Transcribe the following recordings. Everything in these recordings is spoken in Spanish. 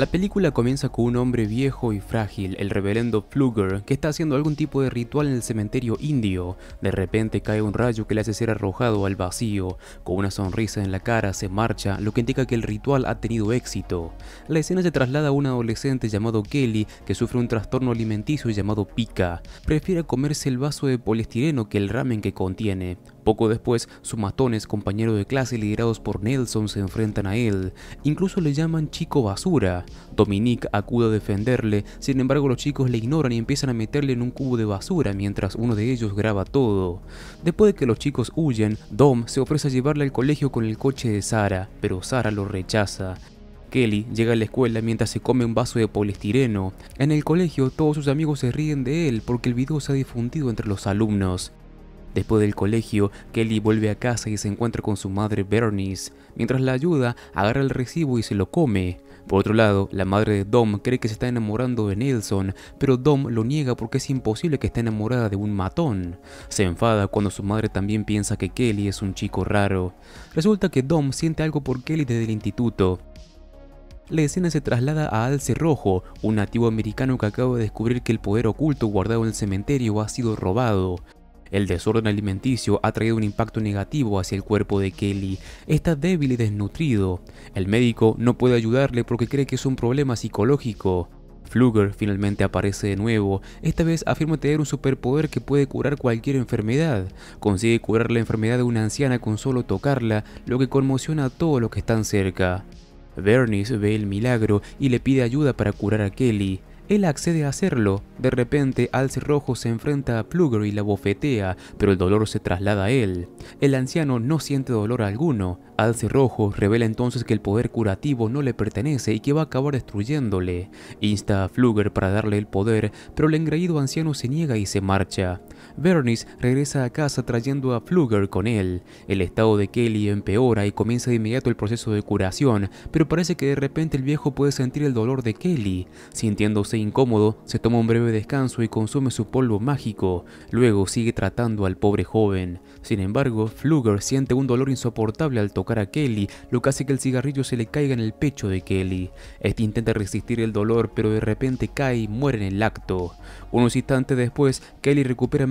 La película comienza con un hombre viejo y frágil, el reverendo Pfluger, que está haciendo algún tipo de ritual en el cementerio indio. De repente cae un rayo que le hace ser arrojado al vacío. Con una sonrisa en la cara se marcha, lo que indica que el ritual ha tenido éxito. La escena se traslada a un adolescente llamado Kelly, que sufre un trastorno alimenticio llamado pica. Prefiere comerse el vaso de poliestireno que el ramen que contiene. Poco después, sus matones, compañeros de clase liderados por Nelson, se enfrentan a él. Incluso le llaman chico basura. Dominique acude a defenderle, sin embargo los chicos le ignoran y empiezan a meterle en un cubo de basura mientras uno de ellos graba todo. Después de que los chicos huyen, Dom se ofrece a llevarle al colegio con el coche de Sara, pero Sara lo rechaza. Kelly llega a la escuela mientras se come un vaso de poliestireno. En el colegio todos sus amigos se ríen de él porque el video se ha difundido entre los alumnos. Después del colegio, Kelly vuelve a casa y se encuentra con su madre Bernice. Mientras la ayuda, agarra el recibo y se lo come. Por otro lado, la madre de Dom cree que se está enamorando de Nelson, pero Dom lo niega porque es imposible que esté enamorada de un matón. Se enfada cuando su madre también piensa que Kelly es un chico raro. Resulta que Dom siente algo por Kelly desde el instituto. La escena se traslada a Alce Rojo, un nativo americano que acaba de descubrir que el poder oculto guardado en el cementerio ha sido robado. El desorden alimenticio ha traído un impacto negativo hacia el cuerpo de Kelly. Está débil y desnutrido. El médico no puede ayudarle porque cree que es un problema psicológico. Fluger finalmente aparece de nuevo, esta vez afirma tener un superpoder que puede curar cualquier enfermedad. Consigue curar la enfermedad de una anciana con solo tocarla, lo que conmociona a todos los que están cerca. Bernice ve el milagro y le pide ayuda para curar a Kelly. Él accede a hacerlo. De repente, Alce Rojo se enfrenta a Plugger y la bofetea, pero el dolor se traslada a él. El anciano no siente dolor alguno. Alce Rojo revela entonces que el poder curativo no le pertenece y que va a acabar destruyéndole. Insta a Flugger para darle el poder, pero el engreído anciano se niega y se marcha. Bernice regresa a casa trayendo a Flugger con él. El estado de Kelly empeora y comienza de inmediato el proceso de curación, pero parece que de repente el viejo puede sentir el dolor de Kelly. Sintiéndose incómodo, se toma un breve descanso y consume su polvo mágico. Luego sigue tratando al pobre joven. Sin embargo, Flugger siente un dolor insoportable al tocar a Kelly, lo que hace que el cigarrillo se le caiga en el pecho de Kelly. Este intenta resistir el dolor, pero de repente cae y muere en el acto. Unos instantes después, Kelly recupera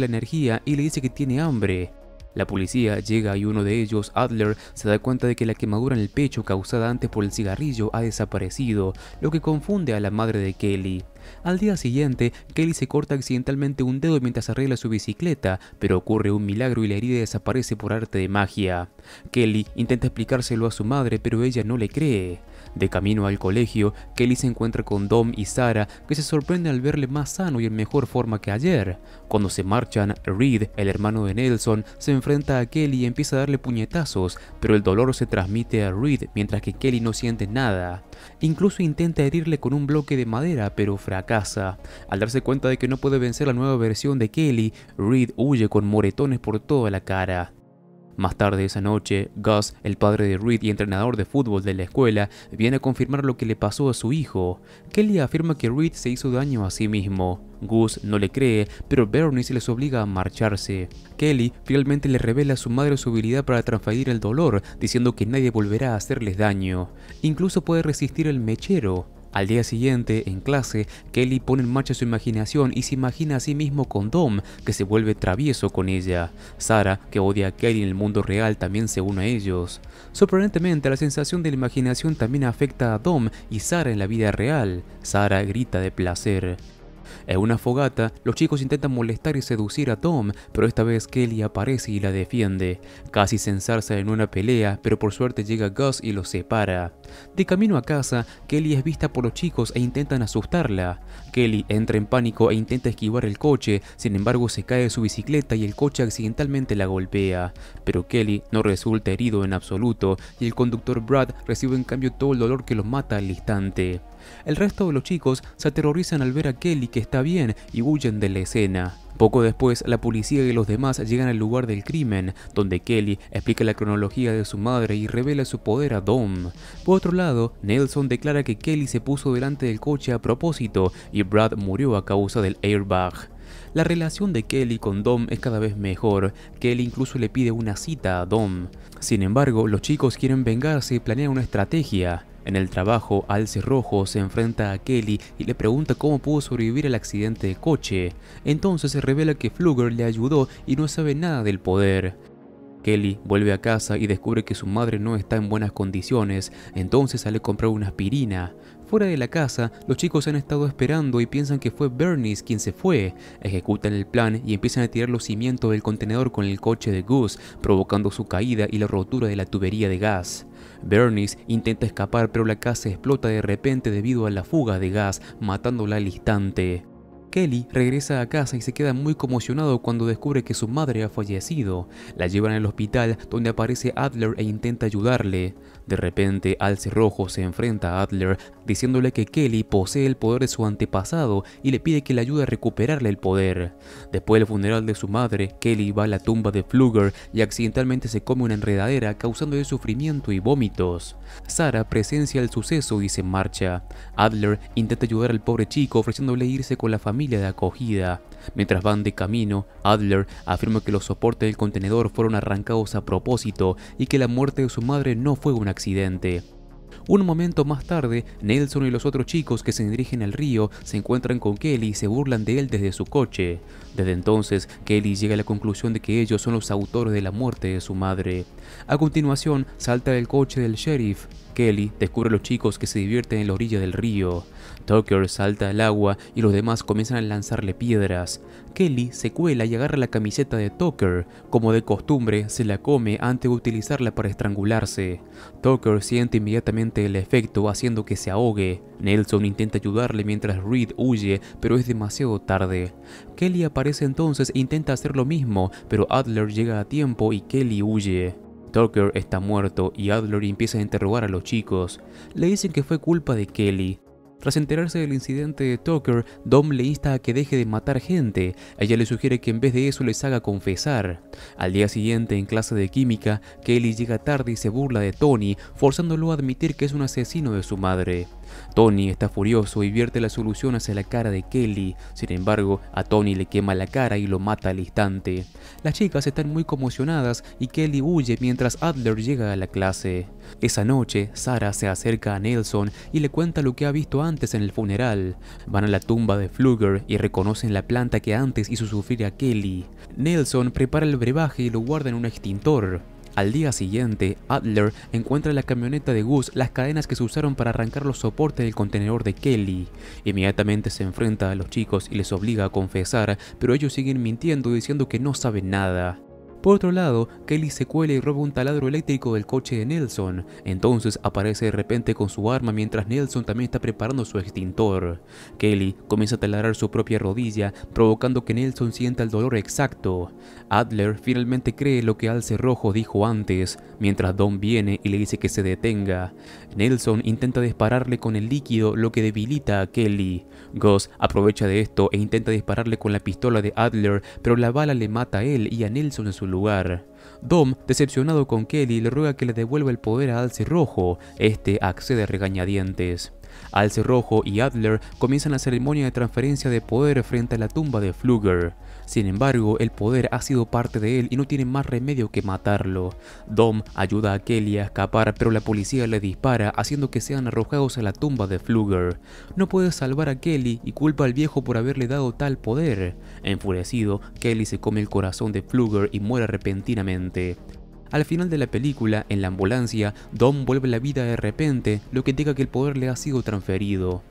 la energía y le dice que tiene hambre. La policía llega y uno de ellos, Adler, se da cuenta de que la quemadura en el pecho causada antes por el cigarrillo ha desaparecido, lo que confunde a la madre de Kelly. Al día siguiente, Kelly se corta accidentalmente un dedo mientras arregla su bicicleta, pero ocurre un milagro y la herida desaparece por arte de magia. Kelly intenta explicárselo a su madre, pero ella no le cree. De camino al colegio, Kelly se encuentra con Dom y Sara, que se sorprenden al verle más sano y en mejor forma que ayer. Cuando se marchan, Reed, el hermano de Nelson, se enfrenta a Kelly y empieza a darle puñetazos, pero el dolor se transmite a Reed mientras que Kelly no siente nada. Incluso intenta herirle con un bloque de madera, pero fracasa. Al darse cuenta de que no puede vencer la nueva versión de Kelly, Reed huye con moretones por toda la cara. Más tarde esa noche, Gus, el padre de Reed y entrenador de fútbol de la escuela, viene a confirmar lo que le pasó a su hijo. Kelly afirma que Reed se hizo daño a sí mismo. Gus no le cree, pero Bernice les obliga a marcharse. Kelly finalmente le revela a su madre su habilidad para transferir el dolor, diciendo que nadie volverá a hacerles daño. Incluso puede resistir el mechero. Al día siguiente, en clase, Kelly pone en marcha su imaginación y se imagina a sí mismo con Dom, que se vuelve travieso con ella. Sara, que odia a Kelly en el mundo real, también se une a ellos. Sorprendentemente, la sensación de la imaginación también afecta a Dom y Sara en la vida real. Sara grita de placer. En una fogata, los chicos intentan molestar y seducir a Tom, pero esta vez Kelly aparece y la defiende. Casi se ensarza en una pelea, pero por suerte llega Gus y los separa. De camino a casa, Kelly es vista por los chicos e intentan asustarla. Kelly entra en pánico e intenta esquivar el coche, sin embargo se cae de su bicicleta y el coche accidentalmente la golpea. Pero Kelly no resulta herido en absoluto y el conductor Brad recibe en cambio todo el dolor que los mata al instante. El resto de los chicos se aterrorizan al ver a Kelly que está bien y huyen de la escena. Poco después, la policía y los demás llegan al lugar del crimen, donde Kelly explica la cronología de su madre y revela su poder a Dom. Por otro lado, Nelson declara que Kelly se puso delante del coche a propósito y Brad murió a causa del airbag. La relación de Kelly con Dom es cada vez mejor, Kelly incluso le pide una cita a Dom. Sin embargo, los chicos quieren vengarse y planean una estrategia. En el trabajo, Alce Rojo se enfrenta a Kelly y le pregunta cómo pudo sobrevivir al accidente de coche. Entonces se revela que Flugger le ayudó y no sabe nada del poder. Kelly vuelve a casa y descubre que su madre no está en buenas condiciones, entonces sale a comprar una aspirina. Fuera de la casa, los chicos han estado esperando y piensan que fue Bernice quien se fue. Ejecutan el plan y empiezan a tirar los cimientos del contenedor con el coche de Gus, provocando su caída y la rotura de la tubería de gas. Bernice intenta escapar pero la casa explota de repente debido a la fuga de gas, matándola al instante. Kelly regresa a casa y se queda muy conmocionado cuando descubre que su madre ha fallecido. La llevan al hospital donde aparece Adler e intenta ayudarle. De repente, Alce Rojo se enfrenta a Adler diciéndole que Kelly posee el poder de su antepasado y le pide que le ayude a recuperarle el poder. Después del funeral de su madre, Kelly va a la tumba de Flugger y accidentalmente se come una enredadera causando sufrimiento y vómitos. Sara presencia el suceso y se marcha. Adler intenta ayudar al pobre chico ofreciéndole irse con la familia de acogida. Mientras van de camino, Adler afirma que los soportes del contenedor fueron arrancados a propósito y que la muerte de su madre no fue un accidente. Un momento más tarde, Nelson y los otros chicos que se dirigen al río se encuentran con Kelly y se burlan de él desde su coche. Desde entonces, Kelly llega a la conclusión de que ellos son los autores de la muerte de su madre. A continuación, salta del coche del sheriff. Kelly descubre a los chicos que se divierten en la orilla del río. Tucker salta al agua y los demás comienzan a lanzarle piedras. Kelly se cuela y agarra la camiseta de Tucker. Como de costumbre, se la come antes de utilizarla para estrangularse. Tucker siente inmediatamente el efecto haciendo que se ahogue. Nelson intenta ayudarle mientras Reed huye, pero es demasiado tarde. Kelly aparece entonces e intenta hacer lo mismo, pero Adler llega a tiempo y Kelly huye. Tucker está muerto y Adler empieza a interrogar a los chicos. Le dicen que fue culpa de Kelly. Tras enterarse del incidente de Tucker, Dom le insta a que deje de matar gente. Ella le sugiere que en vez de eso les haga confesar. Al día siguiente, en clase de química, Kelly llega tarde y se burla de Tony, forzándolo a admitir que es un asesino de su madre. Tony está furioso y vierte la solución hacia la cara de Kelly, sin embargo, a Tony le quema la cara y lo mata al instante. Las chicas están muy conmocionadas y Kelly huye mientras Adler llega a la clase. Esa noche, Sarah se acerca a Nelson y le cuenta lo que ha visto antes en el funeral. Van a la tumba de Flugger y reconocen la planta que antes hizo sufrir a Kelly. Nelson prepara el brebaje y lo guarda en un extintor. Al día siguiente, Adler encuentra en la camioneta de Gus las cadenas que se usaron para arrancar los soportes del contenedor de Kelly. Inmediatamente se enfrenta a los chicos y les obliga a confesar, pero ellos siguen mintiendo diciendo que no saben nada. Por otro lado, Kelly se cuela y roba un taladro eléctrico del coche de Nelson. Entonces aparece de repente con su arma mientras Nelson también está preparando su extintor. Kelly comienza a taladrar su propia rodilla, provocando que Nelson sienta el dolor exacto. Adler finalmente cree lo que Alce Rojo dijo antes, mientras Don viene y le dice que se detenga. Nelson intenta dispararle con el líquido, lo que debilita a Kelly. Gus aprovecha de esto e intenta dispararle con la pistola de Adler, pero la bala le mata a él y a Nelson en su lugar. Dom, decepcionado con Kelly, le ruega que le devuelva el poder a Alce Rojo. Este accede regañadientes. Alce Rojo y Adler comienzan la ceremonia de transferencia de poder frente a la tumba de Flugger. Sin embargo, el poder ha sido parte de él y no tiene más remedio que matarlo. Dom ayuda a Kelly a escapar, pero la policía le dispara, haciendo que sean arrojados a la tumba de Flugger. No puede salvar a Kelly y culpa al viejo por haberle dado tal poder. Enfurecido, Kelly se come el corazón de Flugger y muere repentinamente. Al final de la película, en la ambulancia, Dom vuelve la vida de repente, lo que indica que el poder le ha sido transferido.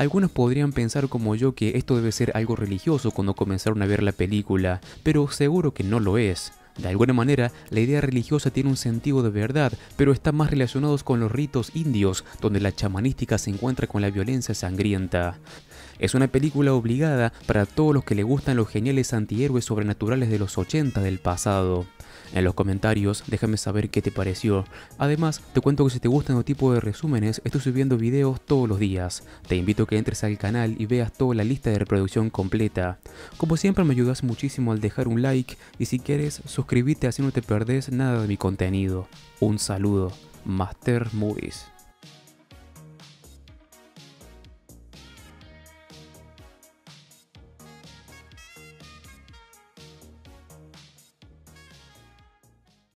Algunos podrían pensar como yo que esto debe ser algo religioso cuando comenzaron a ver la película, pero seguro que no lo es. De alguna manera, la idea religiosa tiene un sentido de verdad, pero está más relacionado con los ritos indios, donde la chamanística se encuentra con la violencia sangrienta. Es una película obligada para todos los que le gustan los geniales antihéroes sobrenaturales de los 80 del pasado. En los comentarios déjame saber qué te pareció. Además, te cuento que si te gustan los tipos de resúmenes, estoy subiendo videos todos los días. Te invito a que entres al canal y veas toda la lista de reproducción completa. Como siempre me ayudas muchísimo al dejar un like y si quieres suscríbete así no te perdés nada de mi contenido. Un saludo, Master Movies.